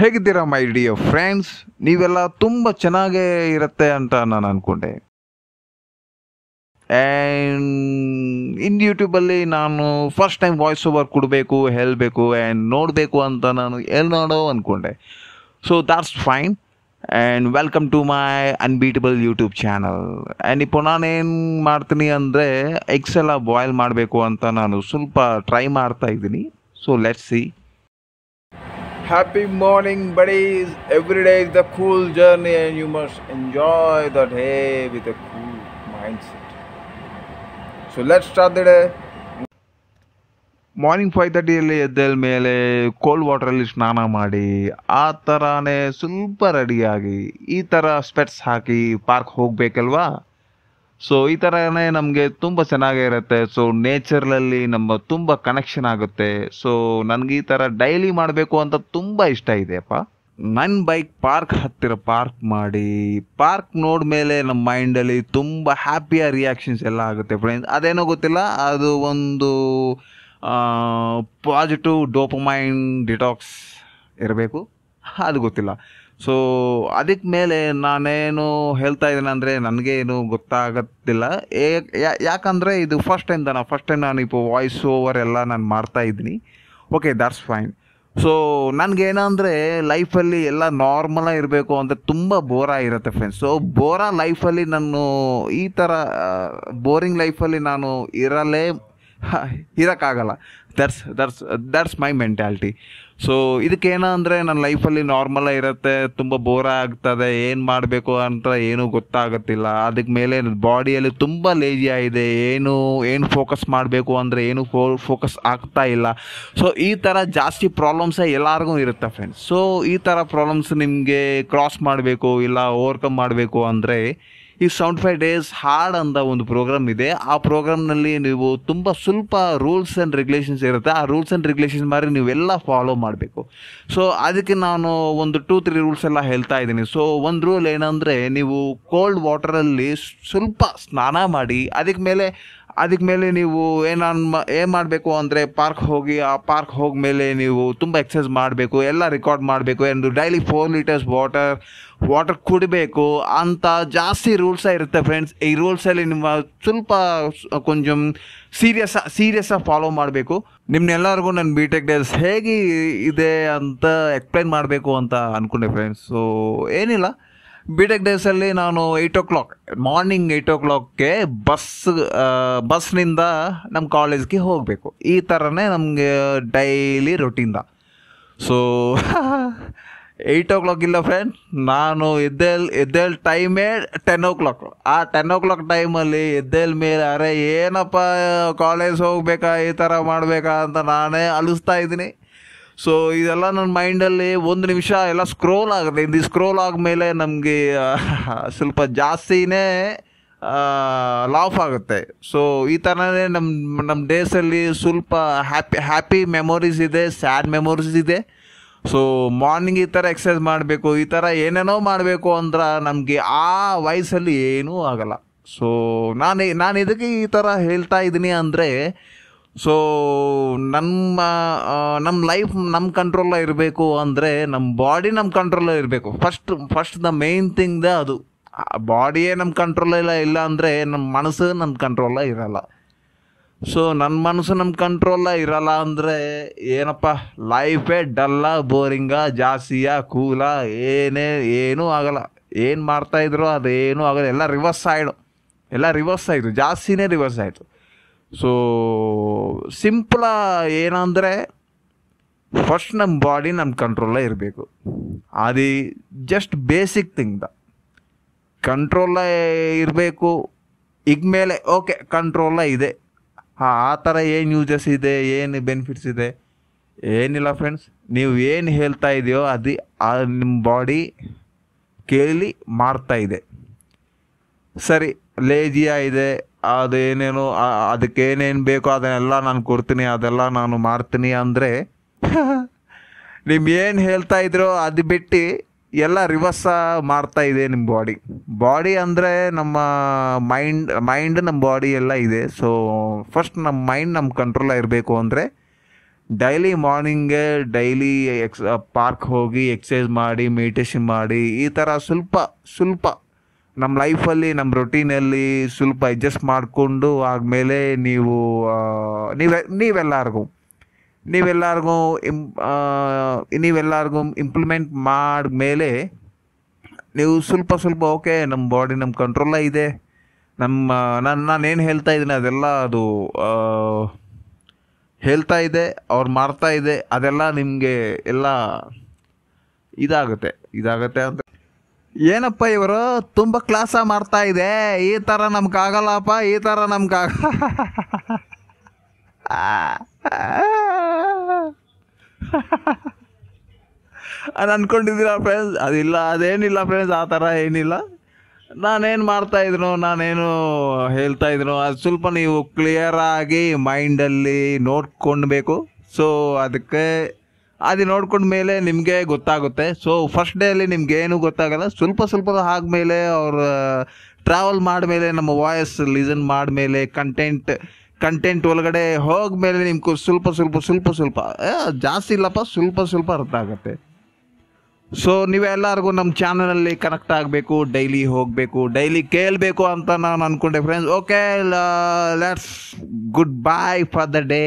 ಹೇಗಿದ್ದೀರಾ, my dear friends? ನೀವೆಲ್ಲ ತುಂಬ ಚೆನ್ನಾಗೇ ಇರುತ್ತೆ ಅಂತ ನಾನು ಅಂದ್ಕೊಂಡೆ ಆ್ಯಂಡ್ ಇನ್ ಯೂಟ್ಯೂಬಲ್ಲಿ ನಾನು ಫಸ್ಟ್ ಟೈಮ್ ವಾಯ್ಸ್ ಓವರ್ ಕೊಡಬೇಕು, ಹೇಳಬೇಕು, ಆ್ಯಂಡ್ ನೋಡಬೇಕು ಅಂತ ನಾನು ಎಲ್ಲಿ ನೋಡೋ ಅಂದ್ಕೊಂಡೆ so that's fine and welcome to my unbeatable YouTube channel. And ಇಪ್ಪ ನಾನೇನು ಮಾಡ್ತೀನಿ ಅಂದರೆ ಎಗ್ಸ್ ಎಲ್ಲ ಬಾಯ್ಲ್ ಮಾಡಬೇಕು ಅಂತ ನಾನು ಸ್ವಲ್ಪ ಟ್ರೈ ಮಾಡ್ತಾ ಇದ್ದೀನಿ. So let see Happy morning, buddies. Every day is the cool journey, and you must enjoy the day with a cool mindset. So let's start the day. Morning five ತರ್ಟಿಯಲ್ಲಿ ಎದ್ದೇಳ ಮೇಲೆ cold ವಾಟ್ರಲ್ಲಿ ಸ್ನಾನ ಮಾಡಿ ಆ ಥರನೇ ಸ್ವಲ್ಪ ರೆಡಿಯಾಗಿ ಈ ಥರ ಸ್ಪೆಟ್ಸ್ ಹಾಕಿ ಪಾರ್ಕ್ ಹೋಗಬೇಕಲ್ವಾ ಸೊ ಈ ಥರನೇ ನಮಗೆ ತುಂಬ ಚೆನ್ನಾಗಿರುತ್ತೆ ಸೊ ನೇಚರ್ನಲ್ಲಿ ನಮ್ಮ ತುಂಬ ಕನೆಕ್ಷನ್ ಆಗುತ್ತೆ. ಸೊ ನನಗೆ ಈ ಥರ ಡೈಲಿ ಮಾಡಬೇಕು ಅಂತ ತುಂಬ ಇಷ್ಟ ಇದೆಯಪ್ಪ ನನ್ನ ಬೈಕ್ ಪಾರ್ಕ್ ಹತ್ತಿರ ಪಾರ್ಕ್ ಮಾಡಿ ಪಾರ್ಕ್ ನೋಡ್ಮೇಲೆ ನಮ್ಮ ಮೈಂಡಲ್ಲಿ ತುಂಬ ಹ್ಯಾಪಿಯ ರಿಯಾಕ್ಷನ್ಸ್ ಎಲ್ಲ ಆಗುತ್ತೆ ಫ್ರೆಂಡ್ಸ್ ಅದೇನೋ ಗೊತ್ತಿಲ್ಲ, ಅದು ಒಂದು ಪಾಸಿಟಿವ್ ಡೋಪಮೈನ್ ಡಿಟಾಕ್ಸ್ ಇರಬೇಕು. ಅದು ಗೊತ್ತಿಲ್ಲ. ಸೊ ಅದಕ್ಕೆ ಮೇಲೆ ನಾನೇನು ಹೇಳ್ತಾ ಇದ್ದೇನೆ ಅಂದರೆ ನನಗೆ ಏನು ಗೊತ್ತಾಗತ್ತಿಲ್ಲ. ಯಾಕಂದರೆ ಇದು ಫಸ್ಟ್ ಟೈಮ್ ತಾನ. ಫಸ್ಟ್ ಟೈಮ್ ನಾನು ಇಪ್ಪ ವಾಯ್ಸ್ ಓವರ್ ಎಲ್ಲ ನಾನು ಮಾಡ್ತಾ ಇದ್ದೀನಿ. ಓಕೆ ದಟ್ಸ್ ಫೈನ್ ಸೊ ನನಗೇನಂದರೆ ಲೈಫಲ್ಲಿ ಎಲ್ಲ ನಾರ್ಮಲಾಗಿ ಇರಬೇಕು ಅಂದರೆ ತುಂಬ ಬೋರ ಇರುತ್ತೆ ಫ್ರೆಂಡ್ಸ್ ಸೊ ಬೋರ ಲೈಫಲ್ಲಿ ನಾನು ಈ ಥರ ಬೋರಿಂಗ್ ಲೈಫಲ್ಲಿ ನಾನು ಇರಲೇ ಇರೋಕ್ಕಾಗಲ್ಲ. That's that's that's my mentality so ಇದಕ್ಕೇನಂದರೆ ನನ್ನ ಲೈಫಲ್ಲಿ ನಾರ್ಮಲ್ ಇರುತ್ತೆ, ತುಂಬ ಬೋರ ಆಗ್ತದೆ, ಏನು ಮಾಡಬೇಕು ಅಂತ ಏನೂ ಗೊತ್ತಾಗುತ್ತಿಲ್ಲ. ಅದಕ್ಕೆ ಮೇಲೆ ಬಾಡಿಯಲ್ಲಿ ತುಂಬ ಲೇಜಿ ಆಗಿದೆ, ಏನು ಏನು ಫೋಕಸ್ ಮಾಡಬೇಕು ಅಂದರೆ ಏನು ಫೋ ಫೋಕಸ್ ಆಗ್ತಾ ಇಲ್ಲ. ಸೊ ಈ ಥರ ಜಾಸ್ತಿ ಪ್ರಾಬ್ಲಮ್ಸೇ ಎಲ್ಲರಿಗೂ ಇರುತ್ತೆ ಫ್ರೆಂಡ್ಸ್ ಸೊ ಈ ಥರ ಪ್ರಾಬ್ಲಮ್ಸ್ ನಿಮಗೆ ಕ್ರಾಸ್ ಮಾಡಬೇಕು, ಇಲ್ಲ ಓವರ್ಕಮ್ ಮಾಡಬೇಕು ಅಂದರೆ ಈ ಸೆವೆಂಟಿ ಫೈವ್ ಡೇಸ್ ಹಾರ್ಡ್ ಅಂತ ಒಂದು ಪ್ರೋಗ್ರಾಮ್ ಇದೆ. ಆ ಪ್ರೋಗ್ರಾಮ್ನಲ್ಲಿ ನೀವು ತುಂಬ ಸ್ವಲ್ಪ ರೂಲ್ಸ್ ಆ್ಯಂಡ್ ರೆಗ್ಯುಲೇಷನ್ಸ್ ಇರುತ್ತೆ. ಆ ರೂಲ್ಸ್ ಆ್ಯಂಡ್ ರೆಗ್ಯುಲೇಷನ್ಸ್ ಮಾರಿ ನೀವೆಲ್ಲ ಫಾಲೋ ಮಾಡಬೇಕು. ಸೊ ಅದಕ್ಕೆ ನಾನು ಒಂದು ಟೂ ತ್ರೀ ರೂಲ್ಸ್ ಎಲ್ಲ ಹೇಳ್ತಾ ಇದ್ದೀನಿ. ಸೊ ಒಂದು ರೂಲ್ ಏನಂದರೆ ನೀವು ಕೋಲ್ಡ್ ವಾಟರಲ್ಲಿ ಸ್ವಲ್ಪ ಸ್ನಾನ ಮಾಡಿ, ಅದಕ್ಕೆ ಮೇಲೆ ಅದಕ್ಕೆ ಮೇಲೆ ನೀವು ಏನು ಏನು ಮಾಡಬೇಕು ಅಂದರೆ ಪಾರ್ಕ್ ಹೋಗಿ, ಆ ಪಾರ್ಕ್ ಹೋಗ್ಮೇಲೆ ನೀವು ತುಂಬ ಎಕ್ಸಸೈಸ್ ಮಾಡಬೇಕು, ಎಲ್ಲ ರೆಕಾರ್ಡ್ ಮಾಡಬೇಕು ಎಂದು daily four litres water water ಕುಡಿಬೇಕು ಅಂತ ಜಾಸ್ತಿ ರೂಲ್ಸೇ ಇರುತ್ತೆ ಫ್ರೆಂಡ್ಸ್ ಈ ರೂಲ್ಸಲ್ಲಿ ನಿಮ್ಮ ಸ್ವಲ್ಪ ಕೊಂಚಮ್ ಕೊಂಚಂ ಸೀರಿಯಸ್ ಸೀರಿಯಸ್ಸಾಗಿ ಫಾಲೋ ಮಾಡಬೇಕು. ನಿಮ್ನೆಲ್ಲರಿಗೂ ನನ್ನ ಬಿ ಟೆಕ್ ಡೇಸ್ ಹೇಗೆ ಇದೆ ಅಂತ ಎಕ್ಸ್ಪ್ಲೈನ್ ಮಾಡಬೇಕು ಅಂತ ಅಂದ್ಕೊಂಡೆ ಫ್ರೆಂಡ್ಸ್ ಸೊ ಏನಿಲ್ಲ. ಬಿ ಟೆಕ್ ಡೇಸಲ್ಲಿ ನಾನು eight o'clock morning eight ಓ ಕ್ಲಾಕ್ಗೆ ಬಸ್ ಬಸ್ನಿಂದ ನಮ್ಮ ಕಾಲೇಜ್ಗೆ ಹೋಗಬೇಕು. ಈ ಥರನೇ ನಮಗೆ ಡೈಲಿ ರೊಟೀನ್ದ ಸೊ ಏಯ್ಟ್ ಓ ಕ್ಲಾಕ್ ಇಲ್ಲ ಫ್ರೆಂಡ್ ನಾನು ಎದ್ದೇಲ್ ಎದ್ದೇಲ್ ಟೈಮೇ ಟೆನ್ ಓ ಕ್ಲಾಕ್ ಆ ಟೆನ್ ಓ ಕ್ಲಾಕ್ ಟೈಮಲ್ಲಿ ಎದ್ದೇಲ್ ಮೇಲೆ, ಅರೆ, ಏನಪ್ಪ ಕಾಲೇಜ್ ಹೋಗ್ಬೇಕಾ, ಈ ಥರ ಮಾಡಬೇಕಾ? ಅಂತ ನಾನೇ ಅಲಿಸ್ತಾ ಇದ್ದೀನಿ. ಸೊ ಇದೆಲ್ಲ ನನ್ನ ಮೈಂಡಲ್ಲಿ ಒಂದು ನಿಮಿಷ ಎಲ್ಲ ಸ್ಕ್ರೋಲ್ ಆಗುತ್ತೆ. ಇದು ಸ್ಕ್ರೋಲ್ ಆದಮೇಲೆ ನಮಗೆ ಸ್ವಲ್ಪ ಜಾಸ್ತಿನೇ ಲಾಫ್ ಆಗುತ್ತೆ. ಸೊ ಈ ಥರನೇ ನಮ್ಮ ನಮ್ಮ ಡೇಸಲ್ಲಿ ಸ್ವಲ್ಪ ಹ್ಯಾಪಿ ಹ್ಯಾಪಿ ಮೆಮೊರೀಸ್ ಇದೆ ಸ್ಯಾಡ್ ಮೆಮೊರೀಸ್ ಇದೆ. ಸೊ ಮಾರ್ನಿಂಗ್ ಈ ಥರ ಎಕ್ಸಸೈಸ್ ಮಾಡಬೇಕು, ಈ ಥರ ಏನೇನೋ ಮಾಡಬೇಕು ಅಂದ್ರೆ ನಮಗೆ ಆ ವಯಸ್ಸಲ್ಲಿ ಏನೂ ಆಗಲ್ಲ. ಸೊ ನಾನು ನಾನು ಇದಕ್ಕೆ ಈ ಥರ ಹೇಳ್ತಾ ಇದ್ದೀನಿ ಅಂದರೆ ಸೊ ನಮ್ಮ ನಮ್ಮ ಲೈಫ್ ನಮ್ಮ ಕಂಟ್ರೋಲ ಇರಬೇಕು ಅಂದರೆ ನಮ್ಮ ಬಾಡಿ ನಮ್ಮ ಕಂಟ್ರೋಲ್ ಇರಬೇಕು. First first the main thing the ಅದು. ಬಾಡಿಯೇ ನಮ್ಮ ಕಂಟ್ರೋಲ ಇಲ್ಲ ಇಲ್ಲ ಅಂದರೆ ನಮ್ಮ ಮನಸ್ಸು ನಮ್ಮ ಕಂಟ್ರೋಲ ಇರಲ್ಲ. ಸೊ ನನ್ನ ಮನಸ್ಸು ನಮ್ಮ ಕಂಟ್ರೋಲ ಇರಲ್ಲ ಅಂದರೆ ಏನಪ್ಪ? ಲೈಫೇ ಡಲ್ಲ ಬೋರಿಂಗ ಜಾಸ್ತಿಯ ಕೂಲ ಏನೇ, ಏನೂ ಆಗಲ್ಲ. ಏನು ಮಾಡ್ತಾಯಿದ್ರು ಅದೇನೂ ಆಗಲ್ಲ. ಎಲ್ಲ ರಿವರ್ಸ್ ಆಯಿಡು. ಎಲ್ಲ ರಿವರ್ಸ್ ಆಯಿತು. ಜಾಸ್ತಿನೇ ರಿವರ್ಸ್ ಆಯಿತು. ಸೊ ಸಿಂಪಲ ಏನಂದರೆ ಫಸ್ಟ್ ನಮ್ಮ ಬಾಡಿ ನಮ್ಮ ಕಂಟ್ರೋಲೇ ಇರಬೇಕು. ಅದು ಜಸ್ಟ್ ಬೇಸಿಕ್ ಥಿಂಗ್ ದ. ಕಂಟ್ರೋಲ ಇರಬೇಕು. ಈಗ ಮೇಲೆ ಓಕೆ ಕಂಟ್ರೋಲ ಇದೆ. ಹಾಂ ಆ ಥರ ಏನು ಯೂಸಸ್ ಇದೆ, ಏನು ಬೆನಿಫಿಟ್ಸ್ ಇದೆ? ಏನಿಲ್ಲ ಫ್ರೆಂಡ್ಸ್ ನೀವು ಏನು ಹೇಳ್ತಾ ಇದೆಯೋ ಅದು ನಿಮ್ಮ ಬಾಡಿ ಕೇಳಿ ಮಾಡ್ತಾ ಇದೆ. ಸರಿ ಲೇಜಿಯಾ ಇದೆ. ಅದೇನೇನು ಅದಕ್ಕೆ ಏನೇನು ಬೇಕೋ ಅದನ್ನೆಲ್ಲ ನಾನು ಕೊಡ್ತೀನಿ, ಅದೆಲ್ಲ ನಾನು ಮಾಡ್ತೀನಿ ಅಂದರೆ ಏನು ಹೇಳ್ತಾ ಇದ್ರೋ ಅದು ಬಿಟ್ಟು ಎಲ್ಲ ರಿವರ್ಸ ಮಾಡ್ತಾ ಇದೆ ನಿಮ್ಮ ಬಾಡಿ. ಬಾಡಿ ಅಂದರೆ ನಮ್ಮ ಮೈಂಡ್ ಮೈಂಡ್ ನಮ್ಮ ಬಾಡಿ ಎಲ್ಲ ಇದೆ. ಸೊ ಫಸ್ಟ್ ನಮ್ಮ ಮೈಂಡ್ ನಮ್ಮ ಕಂಟ್ರೋಲ ಇರಬೇಕು ಅಂದರೆ, ಡೈಲಿ ಮಾರ್ನಿಂಗೆ ಡೈಲಿ ಎಕ್ಸ್, ಪಾರ್ಕ್ ಹೋಗಿ ಎಕ್ಸಸೈಸ್ ಮಾಡಿ, ಮೆಡಿಟೇಷನ್ ಮಾಡಿ, ಈ ಥರ ಸ್ವಲ್ಪ ಸ್ವಲ್ಪ ನಮ್ಮ ಲೈಫಲ್ಲಿ ನಮ್ಮ ರೊಟೀನಲ್ಲಿ ಸ್ವಲ್ಪ ಅಡ್ಜಸ್ಟ್ ಮಾಡಿಕೊಂಡು ಆದಮೇಲೆ ನೀವು ನೀವೆ ನೀವೆಲ್ಲರಿಗೂ ನೀವೆಲ್ಲರಿಗೂ ಆ, ನೀವೆಲ್ಲರಿಗೂ ಇಂಪ್ಲಿಮೆಂಟ್ ಮಾಡಿದ್ಮೇಲೆ ನೀವು ಸ್ವಲ್ಪ ಸ್ವಲ್ಪ ಓಕೆ ನಮ್ಮ ಬಾಡಿ ನಮ್ಮ ಕಂಟ್ರೋಲ ಇದೆ. ನಮ್ಮ ನಾನು ನಾನೇನು ಹೇಳ್ತಾ ಇದ್ದೀನಿ ಅದೆಲ್ಲ ಅದು ಹೇಳ್ತಾ ಇದೆ ಅವ್ರು ಮಾಡ್ತಾ ಇದೆ ಅದೆಲ್ಲ ನಿಮಗೆ ಎಲ್ಲ ಇದಾಗುತ್ತೆ ಇದಾಗುತ್ತೆ ಅಂತ ಏನಪ್ಪ ಇವರು? ತುಂಬ ಕ್ಲಾಸ ಮಾಡ್ತಾ ಇದೆ. ಈ ಥರ ನಮ್ಗಾಗಲ್ಲಪ್ಪ ಈ ಥರ ನಮ್ಗಾಗ ಅದು ಅಂದ್ಕೊಂಡಿದ್ದೀರಾ ಫ್ರೆಂಡ್ಸ್ ಅದಿಲ್ಲ, ಅದೇನಿಲ್ಲ ಫ್ರೆಂಡ್ಸ್ ಆ ಥರ ಏನಿಲ್ಲ. ನಾನೇನು ಮಾಡ್ತಾ ಇದ್ನೋ, ನಾನೇನು ಹೇಳ್ತಾ ಇದ್ನೋ, ಅದು ಸ್ವಲ್ಪ ನೀವು ಕ್ಲಿಯರಾಗಿ ಮೈಂಡಲ್ಲಿ ನೋಡ್ಕೊಳ್ಬೇಕು ಸೊ ಅದಕ್ಕೆ ಅದು ನೋಡ್ಕೊಂಡ ಮೇಲೆ ನಿಮಗೆ ಗೊತ್ತಾಗುತ್ತೆ. ಸೊ ಫಸ್ಟ್ ಡೇಲಿ ನಿಮ್ಗೆ ಏನು ಗೊತ್ತಾಗಲ್ಲ. ಸ್ವಲ್ಪ ಸ್ವಲ್ಪ ಆದಮೇಲೆ ಅವ್ರ ಟ್ರಾವೆಲ್ ಮಾಡಿದ್ಮೇಲೆ ನಮ್ಮ ವಾಯ್ಸ್ ಲಿಸನ್ ಮಾಡಿದ್ಮೇಲೆ ಕಂಟೆಂಟ್ ಕಂಟೆಂಟ್ ಒಳಗಡೆ ಹೋಗ್ಮೇಲೆ ನಿಮ್ಗೆ ಸ್ವಲ್ಪ ಸ್ವಲ್ಪ ಸ್ವಲ್ಪ ಸ್ವಲ್ಪ ಜಾಸ್ತಿ ಇಲ್ಲಪ್ಪ, ಸ್ವಲ್ಪ ಸ್ವಲ್ಪ ಅರ್ಥ ಆಗುತ್ತೆ. ಸೊ ನೀವೆಲ್ಲರಿಗೂ ನಮ್ಮ ಚಾನಲಲ್ಲಿ ಕನೆಕ್ಟ್ ಆಗಬೇಕು ಡೈಲಿ ಹೋಗಬೇಕು ಡೈಲಿ ಕೇಳಬೇಕು ಅಂತ ನಾನು ಅಂದ್ಕೊಂಡೆ friends okay let's goodbye for the day